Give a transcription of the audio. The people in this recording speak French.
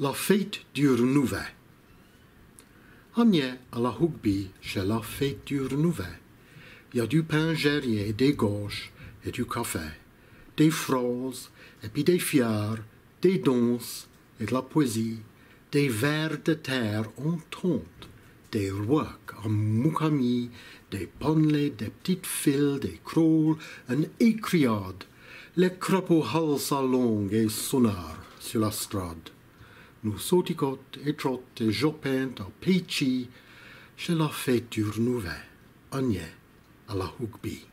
La fête du renouveau. Agnès à la Hugby, chez la fête du renouveau. Il y a du pain gerrier, des gauches et du café, des phrases, et puis des fiers, des danses et de la poésie, des vers de terre en des rois en moukami, des ponlets, des petites files, des crolles, un écriade, les crapauds halsa longs et sonars sur la strade nous sauticot et trot et jopent au peachy, chez la fête du renouveau, Agnès à la Hugby.